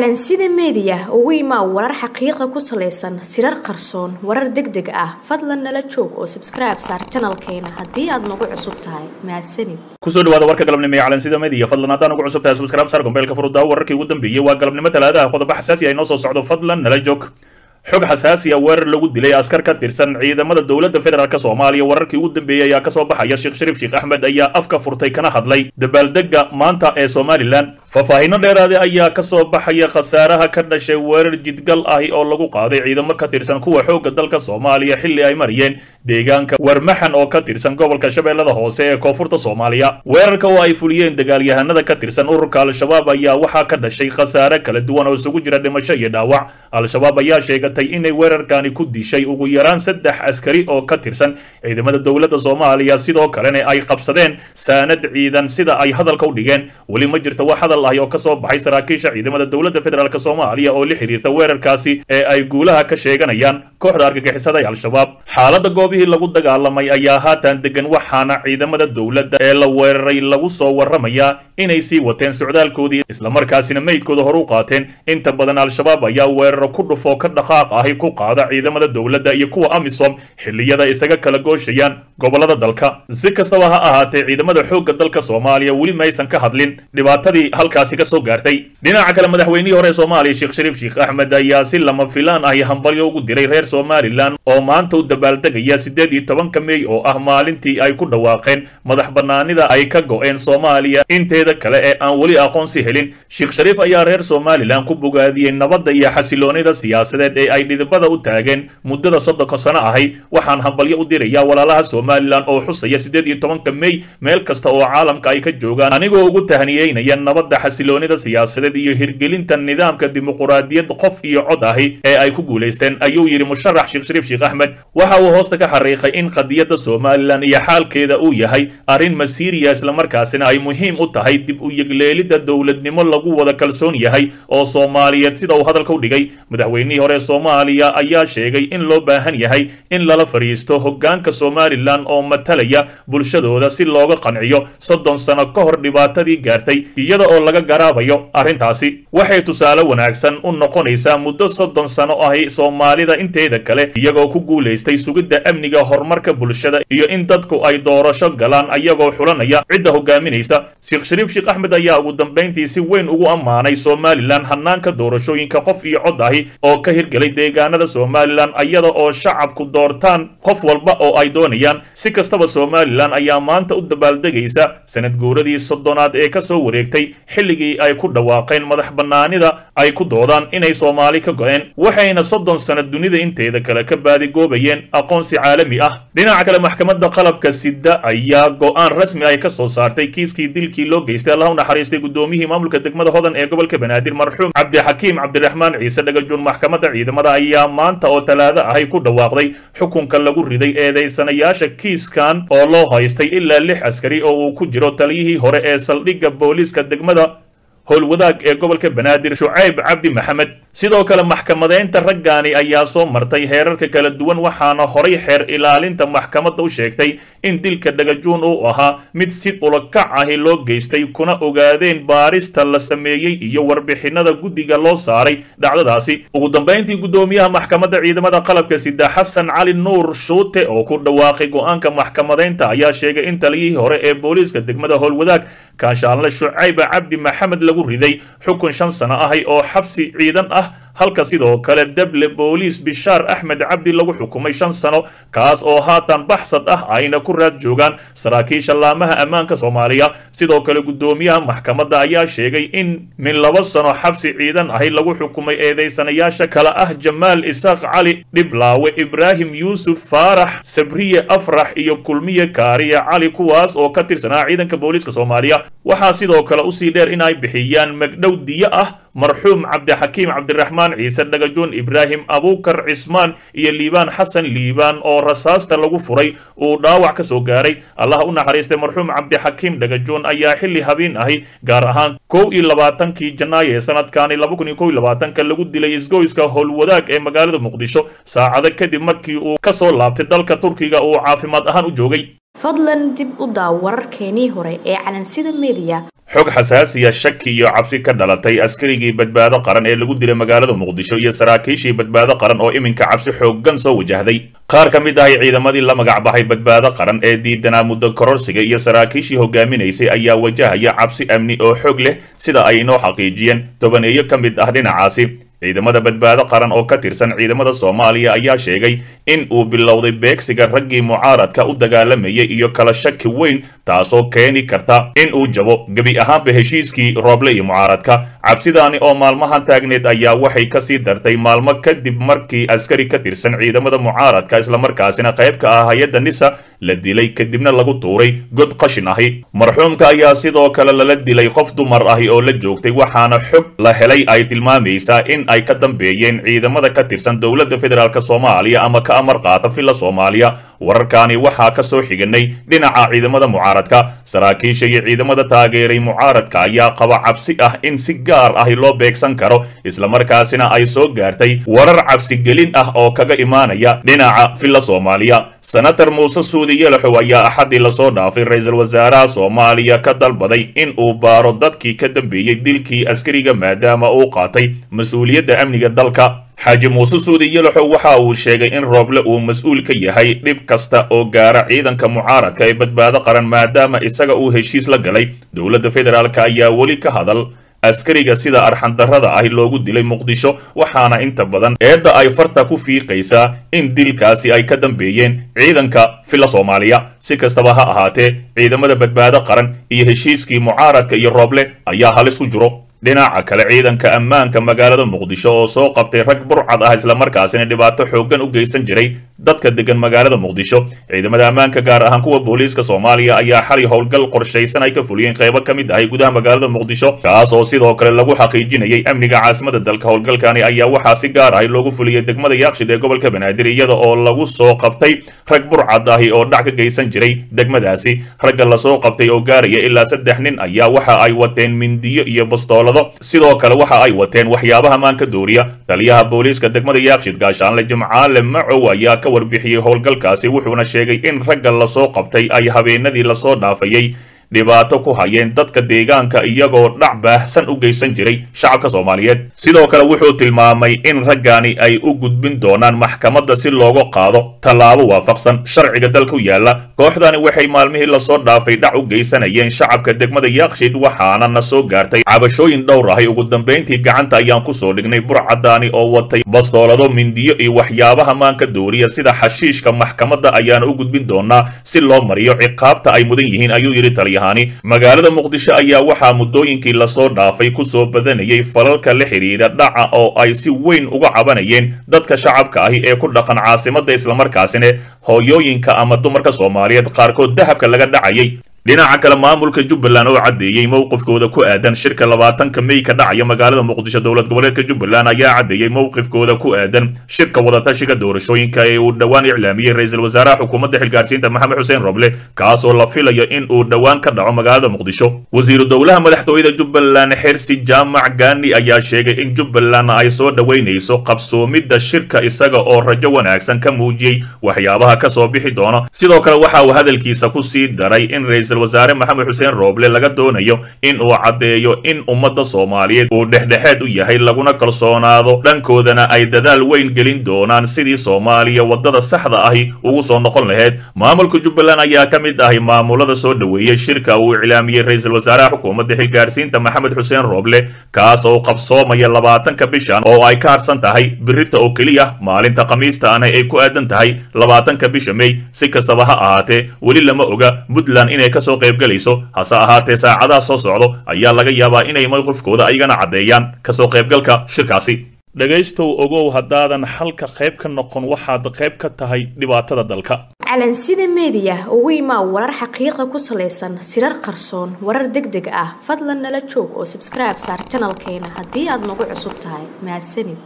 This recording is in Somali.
calansida meediya ugu imaa warar xaqiiqa ku salaysan sirar qarsoon warar deg deg ah. Fadlan nala joog oo sabskribe saar janalkeena haddii aad nagu cusub tahay. Mahadsanid ku soo dhawaada warka galabnimo ee calansida media. Fadlan haddaan ugu cusub tahay subscribe saar gombeelka furuddaa wararkii ugu dambeeyey waa galabnimo talaadaha qodobo xasaasi ah inoo soo socdo fadlan nala joog. Xog xasaasi ah weerar lagu dilay askar ka tirsan ciidamada dowladda federaalk soomaaliya. Wararkii ugu dambeeyey ayaa ka soo baxaya sheekh shariif sheekh axmed ayaa afka furtay kana hadlay. Dabaaldega maanta ee somalilan faahfaahinno dheeraade ayaa ka soo baxaya khasaaraha ka dhashay weerar jidgal ahi oo lagu qaaday ciidamo ka tirsan kuwa xoogga dalka soomaaliya xilli ay mariyeen. Deegaanka warmaxan oo ka tirsan gobolka shabeellada hoose ee koonfurta soomaaliya. Weerarka oo ay fuliyeen dagaalyahanada ka tirsan ururka al-shabaab ayaa waxaa ka dhashay khasaare kala duwan oo isugu jira dhimasho iyo dhaawac. Al-shabaab ayaa sheegatay inay weerarkani ku dishay ugu yaraan saddex askari oo ka tirsan ciidamada dowladda soomaaliya. Sidoo kalena ay qabsadeen saanad ciidan sida ay hadalka u dhigeen. Weli ma jirto wax hadal ahi oo ka soo baxay saraakiisha ciidamada dowladda federaalk soomaaliya oo la xiriirta weerarkaasi ee ay guulaha ka sheeganayaan kooxda argagixisada ee al-shabaab. Xaaladda goobihii lagu dagaalamay ayaa haatan degan waxaana ciidamada dowladda ee la weeraray lagu soo warramayaa inay sii wateen socdaalkoodii islamarkaasina meydkooda hor u qaateen. Inta badan al-shabaab ayaa weeraro ku dhufoo ka dhaqaaq ahi ku qaada ciidamada dowladda iyo kuwa amisom xilliyada isaga kala gooshayaan gobollada dalka. Si kastaba ha ahaatee ciidamada xoogga dalka soomaaliya weli maysan ka hadlin. Dhibaatadii halkaasi ka soo gaartay. Dhinaca kale madaxweynihii hore soomaaliya sheekh shariif sheekh axmed ayaa si lama filaan ahi hambalyo ugu diray reer somalilan oo maanta u dabaaldegaya siddeed iyo tobanka meey oo ah maalintii ay ku dhawaaqeen madax bannaanida ay ka go-een soomaaliya. Inteeda kale ee aan weli aqoonsi helin sheekh shariif ayaa reer somalilan ku bogaadiyey nabadda iyo xasiloonida siyaasadeed ee ay dhidibada u taageen muddada soddonka sano ahi waxaan hambalyo u dirayaa walaalaha somalilan oo xusaya siddeed iyo tobanka mey meel kasta oo caalamka ay ka joogaan anigoo ugu tahniyeynaya nabadda xasiloonida siyaasadeed iyo hirgelinta nidaamka dimuquraadiyad qof iyo cod ahi ee ay ku guulaysteen ayuu yidhi musharax sheekh shariif sheekh axmed waxa uu hoosta ka xariiqay in qadiyadda somalilan iyo xaalkeeda uu yahay arrin masiiriya islamarkaasina ay muhiim u tahay dib u yegleelidda dowladnimo lagu wada kalsoon yahay oo soomaaliyeed. Sida uu hadalka u dhigay madaxweynihii hore soomaaliya ayaa sheegay in loo baahan yahay in lala fadhiisto hoggaanka somalilan oo matalaya bulshadooda si looga qanciyo soddon sano ka hor dhibaatadii gaartay iyada oo laga garaabayo arrintaasi. Waxay tusaale wanaagsan u noqonaysaa muddo soddon sano ahi soomaalida inteeda kale iyagoo ku guulaystay sugidda amniga horumarka bulshada iyo in dadku ay doorasho galaan ayagoo xulanaya. Cidda hogaaminaysa sheekh shariif sheekh axmed ayaa ugu dambayntii si weyn ugu ammaanay somalilan hanaanka doorashooyinka qof iyo cod ahi oo ka hirgelay deegaanada somalilan iyada oo shacabku doortaan qof walba oo ay doonayaan. Si kastaba somalilan ayaa maanta u dabaaldegaysa sanad guuradii soddonaad ee ka soo wareegtay xilligii ay ku dhawaaqeen madax bannaanida ay ku doodaan inay soomaali ka go-een waxayna soddon sano dunida inteeda kale ka baadigoobayeen aqoonsi caalami ah. Dhinaca kale maxkamadda qalabka sida ayaa go'aan rasmi ay ka soo saartay kiiskii dilkii loo geystay allah u naxariistay guddoomiyihii maamulka degmada hodan ee gobolka banaadir marxuum. Cabdixakiim cabdiraxmaan ciise dhagajuun maxkamadda ciidamada ayaa maanta oo talaado ahay ku dhawaaqday xukunka lagu riday eedaysanayaasha kiiskan oo loo haystay ilaa lix askari oo uu ku jiro taliyihii hore ee saldhigga booliiska degmada howlwadaag ee gobolka banaadir shucayb cabdi maxamed sidoo kale maxkamadeynta raggaani ayaa soo martay heerarka kala duwan waxaana horay xeer ilaalinta maxkamadda u sheegtay in dilka dhagajuun uu ahaa mid si ulakac ahi loo geystay kuna ogaadeen baarista la sameeyey iyo warbixinada guddiga loo saaray dhacdadaasi. Ugu dambayntii guddoomiyaha maxkamadda ciidamada qalabka sida xasan cali nuur shuute oo ku dhawaaqay go'aanka maxkamadeynta ayaa sheegay in taliyihii hore ee booliiska degmada howlwadaag kaashaalne shucayba cabdi maxamed lagu riday xukun shan sano ahi oo xabsi ciidan ah uh, halka sidoo kale deble booliis bishaar axmed cabdi lagu xukumay shan sano kaas oo haatan baxsad ah ayna ku raad joogaan saraakiisha laamaha ammaanka soomaaliya. Sidoo kale guddoomiyaha maxkamadda ayaa sheegay in min laba sano xabsi ciidan ahi lagu xukumay eedaysanayaasha kale ah jamaal isaaq cali dhiblaawe ibraahim yuusuf faarax sabriye afrax iyo kulmiye kaariye cali kuwaas oo ka tirsanaa ciidanka booliiska soomaaliya. Waxaa sidoo kale u sii dheer in ay bixiyaan magdhow diyo ah marxuum cabdixakiim cabdiraxmaan ciise dhagajoon ibraahim abuukar cismaan iyo liibaan xasan liibaan oo rasaasta lagu furay uu dhaawac ka soo gaaray. Allah u naxariistay marxuum cabdixakiim dhagajoon ayaa xilli habeen ahi gaar ahaan kow iyo labaatankii janaayo ee sanadkani laba kun iyo kow iyo labaatanka lagu dilay isgoyska howlwadaag ee magaalada muqdisho. Saacado kadib markii uu ka soo laabtay dalka turkiga uu caafimaad ahaan u joogay. Fadlan dib u daaw wararkeenii hore ee calansida meediya xog xasaasiya shaki iyo cabsi ka dhalatay askarigii badbaado qaran ee lagu dilay magaalada muqdisho iyo saraakiishii badbaado qaran oo iminka cabsi xooggan soo wajahday. Qaar ka mid ahay ciidamadii la magac baxay badbaado qaran ee diidanaa muddo kororsiga iyo saraakiishii hogaaminaysay ayaa wajahaya cabsi amni oo xoog leh sida ay inoo xaqiijiyeen. Tobaneeyo ka mid ah dhinacaasi ciidamada badbaado qaran oo ka tirsan ciidamada soomaaliya ayaa sheegay in uu bilowday beegsiga raggii mucaaradka u dagaalamayay iyo kala shaki weyn taasoo keeni karta in uu jabo gebi ahaanba heshiiskii rooble iyo mucaaradka. Cabsidaani oo maalmahan taagneed ayaa waxay ka sii dartay maalmo kadib markii askari ka tirsan ciidamada mucaaradka islamarkaasina qayb ka ah hay'adda nisa la dilay kadibna lagu tuuray god qashin ahi. Marxuumka ayaa sidoo kale lala dilay qof dumar ahi oo la joogtay waxaana xog la helay ay tilmaamaysaa in ay ka dambeeyeen ciidamada ka tirsan dowladda federaalk soomaaliya ama ka amar qaata villa soomaaliya. Wararkaani waxaa ka soo xiganay dhinaca ciidamada mucaaradka. Saraakiisha iyo ciidamada taageeray mucaaradka ayaa qaba cabsi ah in si gaar ahi loo beegsan karo islamarkaasina ay soo gaartay warar cabsigelin ah oo kaga imaanaya dhinaca villa soomaaliya senator muuse suudi yelaxow ayaa axaddii la soo dhaafay ra'iisul wasaaraha soomaaliya ka dalbaday in uu baaro dadkii ka dambeeyey dilkii askariga maadaama uu qaatay mas'uuliyadda amniga dalka. Xaaji muuse suudi yelaxow waxa uu sheegay in rooble uu mas'uul ka yahay dhib kasta oo gaara ciidanka mucaaradka ee badbaado qaran maadaama isaga uu heshiis la galay. Dowladda federaalk ayaa weli ka hadal askariga sida arxandarrada ahi loogu dilay muqdisho waxaana inta badan eedda ay farta ku fiiqaysaa in dilkaasi ay ka dambeeyeen ciidanka villa soomaaliya. Si kastaba ha ahaatee ciidamada badbaado qaran iyo heshiiskii mucaaradka iyo rooble ayaa halis ku jiro. Dhinaca kale ciidanka ammaanka magaalada muqdisho oo soo qabtay rag burcad ah islamarkaasina dhibaato xooggan u geysan jiray dadka degan magaalada muqdisho ciidamada ammaanka gaar ahaan kuwa booliiska soomaaliya ayaa xali howlgal qorshaysan ay ka fuliyeen qaybo ka mid ahay gudaha magaalada muqdisho kaas oo sidoo kale lagu xaqiijinayay amniga caasimada dalka. Howlgalkani ayaa waxaa si gaar ahi loogu fuliyey degmada yaakshid ee gobolka banaadir iyada oo lagu soo qabtay rag burcad ahi oo dhac ka geysan jiray degmadaasi. Ragga la soo qabtay oo gaaraya ilaa saddex nin ayaa waxa ay wateen mindiyo iyo bastoolo sidoo kale waxa ay wateen waxyaabaha maanka dooriya. Taliyaha booliiska degmada yaakshid gaashaanle jimcaale macow ayaa ka warbixiyey howlgalkaasi wuxuuna sheegay in ragga la soo qabtay ay habeenadii la soo dhaafayay dhibaato ku hayeen dadka deegaanka iyagoo dhac baahsan u geysan jiray shacabka soomaaliyeed. Sidoo kale wuxuu tilmaamay in raggani ay u gudbin doonaan maxkamadda si looga qaado. Tallaabo waafaqsan sharciga dalka u yaalla. Kooxdani waxay maalmihii la soo dhaafay dhac u geysanayeen shacabka degmada yaakshid waxaana na soo gaartay cabashooyin dhowr ahay ugu dambayntii gacanta ayaan ku soo dhignay burcadaani oo watay bastoolado mindiyo iyo waxyaabaha maanka dooriya. Sida xashiishka maxkamadda ayaana u gudbin doonaa si loo mariyo ciqaabta ay mudan yihiin ayuu yidhi taliya magaalada muqdisho ayaa waxaa muddooyinkii la soo dhaafay ku soo badanayay falalka la xidhiidha dhaca oo ay si weyn uga cabanayeen dadka shacabka ahi ee ku dhaqan caasimadda islamarkaasina hooyooyinka ama dumarka soomaaliyeed qaarkood dahabka laga dhacayay dhinaca kale maamulka jubbaland oo caddeeyey mowqifkooda ku aadan shirka labaatanka mey ka dhacaya magaalada muqdisho dowlad goboleedka jubbaland ayaa caddeeyey mowqifkooda ku aadan shirka wadatashiga doorashooyinka ee uu dhowaan iclaamiyey ra'iisul wasaaraha xukuumadda xilgaarsiinta maxamed xuseen roble kaasoo la filayo in uu dhowaan ka dhaco magaalada muqdisho. Wasiiru dowlaha madaxtooyada jubbaland xersi jaamac gaani ayaa sheegay in jubbaland ay soo dhoweynayso qabsoomidda shirka isaga oo rajo wanaagsan ka muujiyey waxyaabaha ka soo bixi doona. Sidoo kale waxa uu hadalkiisa ku sii daray in wasaare maxamed xuseen rooble laga doonayo in uu caddeeyo in ummadda soomaaliyeed uu dhexdhexaad u yahay laguna kalsoonaado dhankoodana ay dadaal weyn gelin doonaan sidii soomaaliya waddada saxda ahi ugu soo noqon lahayd maamulka jubbaland ayaa ka mid ahay maamulada soo dhoweeyey shirka uu iclaamiyey ra'iisul wasaaraha xukuumadda xilgaarsiinta maxamed xuseen rooble kaas oo qabsoomaya labaatanka bishan oo ay ka harsan tahay birita oo keliya maalinta khamiista ana ay ku aadan tahay labaatanka bisha mey si kastaba ha ahaatee weli lama oga puntland inay ka soo qaybgalayso hase ahaatee saacadaha soo socdo ayaa laga yaabaa inay mowqifkooda ayagana caddeeyaan ka soo qaybgalka shirkaasi. dhegaystow ogow haddaadan xalka qayb ka noqon waxaad qayb ka tahay dhibaatada dalka. Calansida meediya ugu imaa warar xaqiiqa ku salaysan sirar qarsoon warar deg deg ah fadlan nala joog oo sabskribe saar janalkeena haddii aad nagu cusub tahay. Mahadsanid